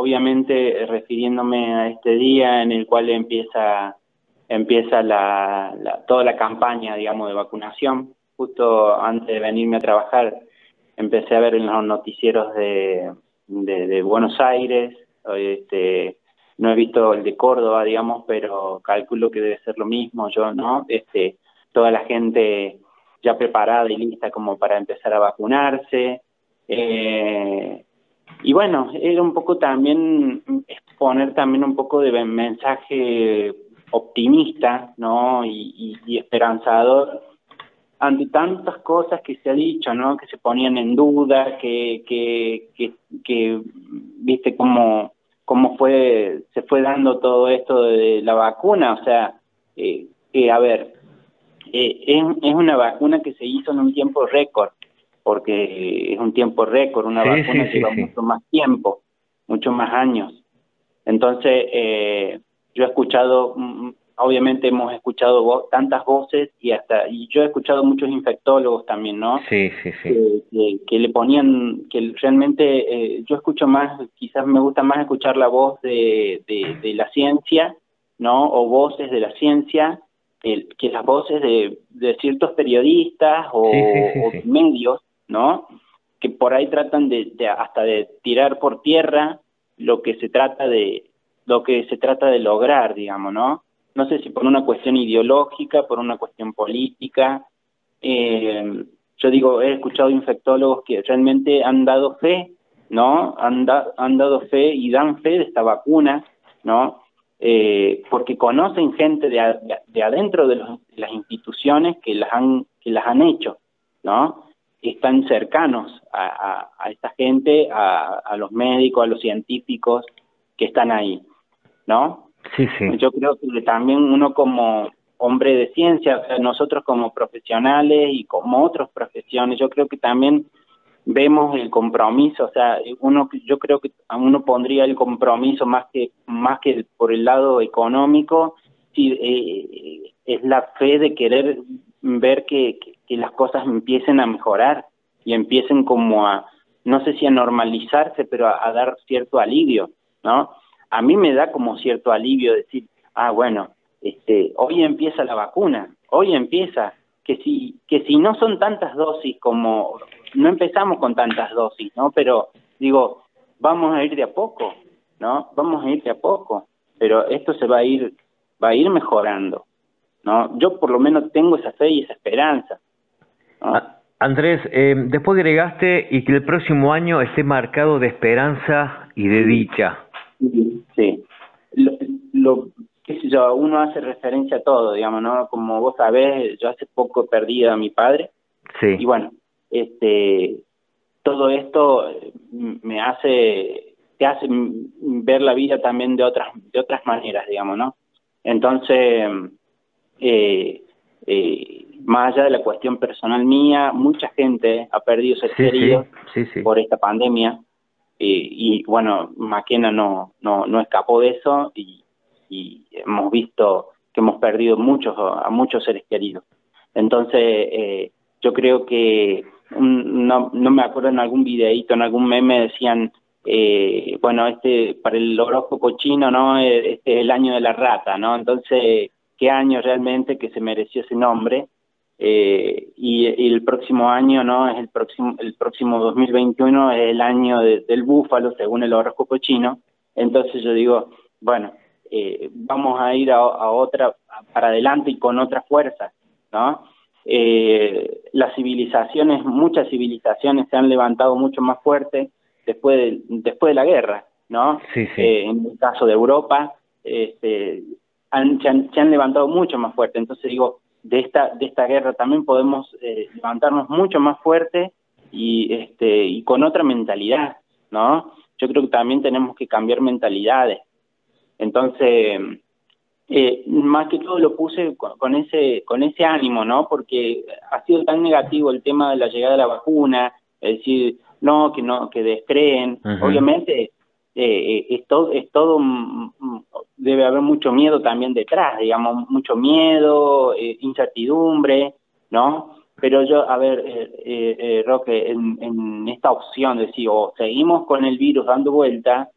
obviamente refiriéndome a este día en el cual empieza empieza la, toda la campaña, digamos, de vacunación. Justo antes de venirme a trabajar, empecé a ver en los noticieros de, de, Buenos Aires, este, no he visto el de Córdoba, digamos, pero calculo que debe ser lo mismo, yo, ¿no? Este, toda la gente ya preparada y lista como para empezar a vacunarse. Eh, y bueno, era un poco también exponer también un poco de mensaje optimista, ¿no? Y, esperanzador ante tantas cosas que se ha dicho, ¿no? Que se ponían en duda, que, que, que, que viste cómo, cómo fue, se fue dando todo esto de la vacuna, o sea, eh, a ver, eh, es, es, una vacuna que se hizo en un tiempo récord, porque es un tiempo récord, una vacuna que lleva mucho más tiempo, muchos más años. Entonces, eh, yo he escuchado, mm, mm, obviamente hemos escuchado tantas voces y hasta, y yo he escuchado muchos infectólogos también, ¿no? Sí, sí, sí. Que, le ponían, que realmente eh, yo escucho más, quizás me gusta más escuchar la voz de, de, la ciencia, ¿no? O voces de la ciencia, que las voces de, de ciertos periodistas o, medios, ¿no? Que por ahí tratan de, hasta de tirar por tierra lo que se trata de lo que se trata de lograr, digamos, ¿no? No sé si por una cuestión ideológica, por una cuestión política. Eh, yo digo, he escuchado infectólogos que realmente han dado fe, ¿no? Han, han dado fe y dan fe de esta vacuna, ¿no? Eh, porque conocen gente de, de, adentro de, las instituciones que las han que las han hecho, ¿no? Están cercanos a, a, esta gente, a, a, los médicos, a los científicos que están ahí. ¿no? Sí, sí. Yo creo que también uno como hombre de ciencia, nosotros como profesionales y como otras profesiones, yo creo que también vemos el compromiso, o sea, uno yo creo que uno pondría el compromiso más que más que por el lado económico, si eh, es la fe de querer ver que, que, las cosas empiecen a mejorar y empiecen como a no sé si a normalizarse, pero a dar cierto alivio, ¿no? a mí me da como cierto alivio decir, ah, bueno, este, hoy empieza la vacuna, hoy empieza, que si, que si no son tantas dosis como, no empezamos con tantas dosis, ¿no? Pero digo, vamos a ir de a poco, ¿no? Vamos a ir de a poco, pero esto se va a ir, va a ir mejorando, ¿no? Yo por lo menos tengo esa fe y esa esperanza. Ah, Andrés, eh, después agregaste y que el próximo año esté marcado de esperanza y de dicha. Sí. Lo, lo qué sé yo, uno hace referencia a todo, digamos, ¿no? Como vos sabés, yo hace poco perdí a mi padre. Sí. Y bueno, este todo esto me hace te hace ver la vida también de otras de otras maneras, digamos, ¿no? Entonces, eh, eh, más allá de la cuestión personal mía, mucha gente ha perdido seres queridos por esta pandemia y bueno, Maquena no, no, no escapó de eso y, y, hemos visto que hemos perdido muchos a muchos seres queridos. Entonces, eh, yo creo que no, no me acuerdo en algún videíto, en algún meme decían, eh, bueno, este para el horóscopo chino, ¿no? Eh, este es el año de la rata, ¿no? Entonces, ¿qué año realmente que se mereció ese nombre? eh, y, el próximo año no es el próximo el próximo 2021 es el año del búfalo según el horóscopo chino entonces yo digo bueno eh, vamos a ir a, otra para adelante y con otra fuerza no eh, las civilizaciones muchas civilizaciones se han levantado mucho más fuertes después de, después de la guerra no sí, sí. En el caso de Europa este han, se, han, se han levantado mucho más fuerte. Entonces digo de esta de esta guerra también podemos eh, levantarnos mucho más fuerte y este y con otra mentalidad no yo creo que también tenemos que cambiar mentalidades. Entonces eh, más que todo lo puse con, ese con ese ánimo no porque ha sido tan negativo el tema de la llegada de la vacuna es decir no que no que descreen. Obviamente eh, es todo, es todo debe haber mucho miedo también detrás, digamos, mucho miedo, eh, incertidumbre, ¿no? Pero yo, a ver, eh, eh, Roque, en, en, esta opción de si o seguimos con el virus dando vuelta,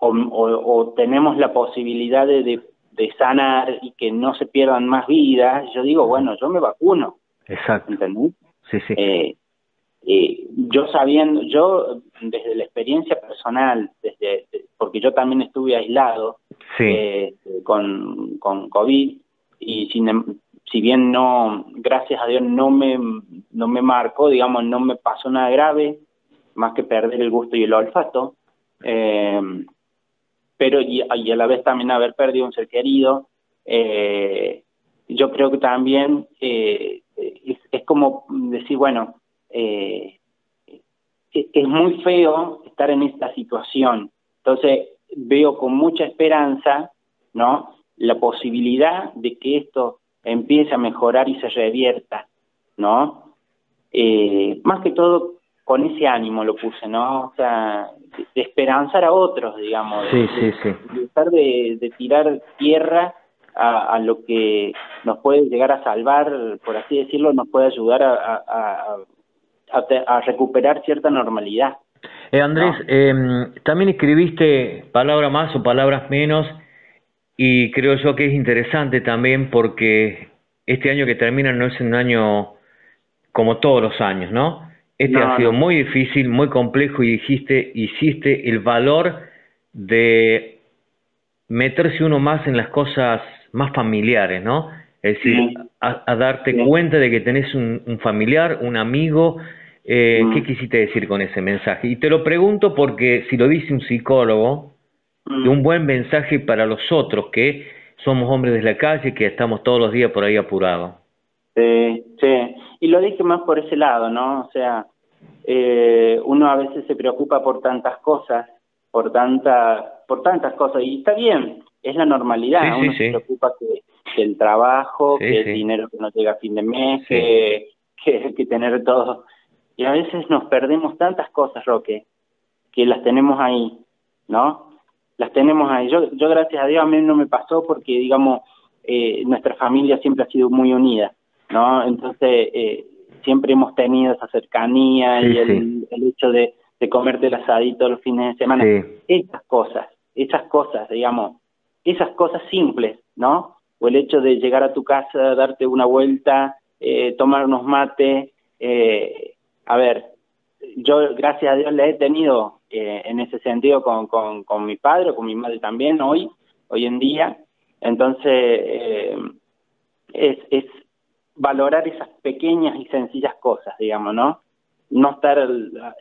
o, tenemos la posibilidad de, de, sanar y que no se pierdan más vidas, yo digo, bueno, yo me vacuno. Exacto. ¿Entendés? Sí, sí. Eh, yo sabiendo, yo desde la experiencia personal, desde porque yo también estuve aislado eh, con, con COVID y sin, em, si bien no, gracias a Dios no me, no me marcó, digamos, no me pasó nada grave, más que perder el gusto y el olfato, eh, pero y, a la vez también haber perdido un ser querido, eh, yo creo que también eh, es, como decir, bueno, eh, es muy feo estar en esta situación, entonces veo con mucha esperanza, ¿no? La posibilidad de que esto empiece a mejorar y se revierta, ¿no? Eh, más que todo con ese ánimo lo puse, ¿no? O sea, de, esperanzar a otros, digamos. Sí, sí, sí. De, de, tirar tierra a, lo que nos puede llegar a salvar, por así decirlo, nos puede ayudar a, a, recuperar cierta normalidad. Eh, Andrés, em, también escribiste palabras más o palabras menos y creo yo que es interesante también porque este año que termina no es un año como todos los años, ¿no? Este ha sido muy difícil, muy complejo y dijiste, hiciste el valor de meterse uno más en las cosas más familiares, ¿no? Es decir, a, darte cuenta de que tenés un, familiar, un amigo. Eh, ¿Qué quisiste decir con ese mensaje? Y te lo pregunto porque si lo dice un psicólogo, de un buen mensaje para los otros que somos hombres de la calle, que estamos todos los días por ahí apurados. Sí, sí y lo dije más por ese lado, ¿no? O sea, eh, uno a veces se preocupa por tantas cosas, por tanta, por tantas cosas, y está bien, es la normalidad, uno se preocupa que, el trabajo, que el dinero que no llega a fin de mes, que, que, que tener todo, y a veces nos perdemos tantas cosas, Roque, que las tenemos ahí, ¿no? Las tenemos ahí. Yo, yo gracias a Dios, a mí no me pasó porque, digamos, eh, nuestra familia siempre ha sido muy unida. ¿no? Entonces, eh, siempre hemos tenido esa cercanía y el, hecho de, de comerte el asadito los fines de semana. Esas cosas, esas cosas, digamos, esas cosas simples, ¿no? O el hecho de llegar a tu casa, darte una vuelta, eh, tomar unos mates. Eh, a ver, yo gracias a Dios le he tenido eh, en ese sentido con, con, con mi padre, con mi madre también hoy, hoy en día. Entonces, eh, es, es, valorar esas pequeñas y sencillas cosas, digamos, ¿no? No estar,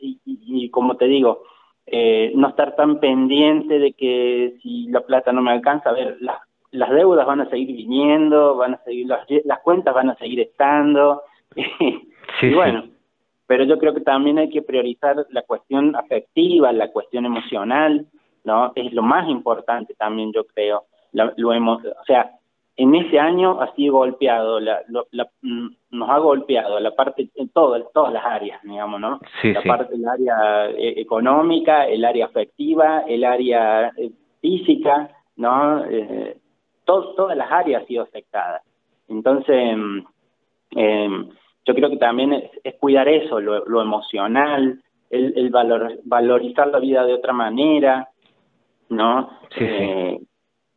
y, como te digo, eh, no estar tan pendiente de que si la plata no me alcanza, a ver, las, las deudas van a seguir viniendo, van a seguir, las, las cuentas van a seguir estando, y bueno, pero yo creo que también hay que priorizar la cuestión afectiva, la cuestión emocional, ¿no? Es lo más importante también, yo creo. lo hemos, o sea, en ese año ha sido golpeado, la, mm, nos ha golpeado la parte, en todo, todas las áreas, digamos, ¿no? la parte, el área eh, económica, el área afectiva, el área eh, física, ¿no? Eh, todas las áreas han sido afectadas. Entonces, mm, em, yo creo que también es, cuidar eso, lo, emocional, el, el valor, valorizar la vida de otra manera, ¿no? Sí, eh,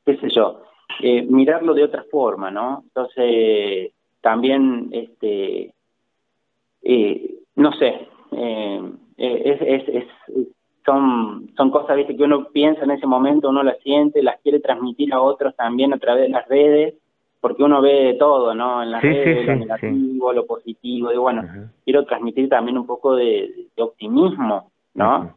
qué sé yo eh, mirarlo de otra forma, ¿no? Entonces, también, este, eh, no sé, eh, es, es, es, son, son cosas ¿viste? que uno piensa en ese momento, uno las siente, las quiere transmitir a otros también a través de las redes, porque uno ve todo, ¿no? En las redes, lo negativo, lo positivo, y bueno, quiero transmitir también un poco de, optimismo, ¿no?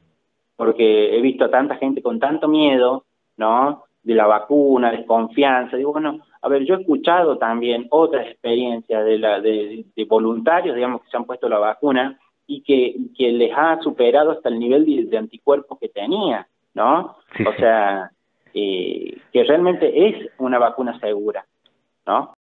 Porque he visto a tanta gente con tanto miedo, ¿no? de la vacuna, desconfianza. Digo, bueno, a ver, yo he escuchado también otras experiencias de, la, de, voluntarios, digamos, que se han puesto la vacuna y que, que les ha superado hasta el nivel de, anticuerpos que tenía, ¿no? o sea, eh, que realmente es una vacuna segura, ¿no?